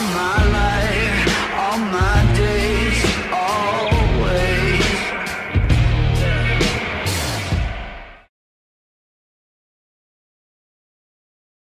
my mind.